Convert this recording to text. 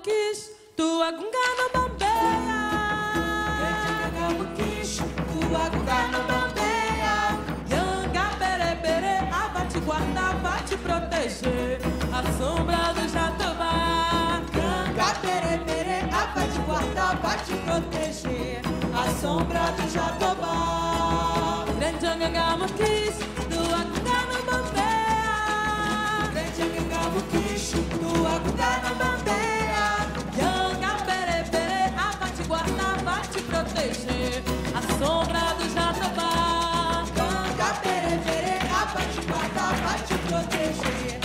Quis, tua gunga no bambeia. Gangamo quis, tua gunga no bambeia. Yanga pere pere, a vai te guardar, vai te proteger. A sombra do jatobá. Yanga pere pere, a vai te guardar, vai te proteger. A sombra do jatobá. Grande quis. proteger a sombra do jatobá. Canga, pererê, proteger.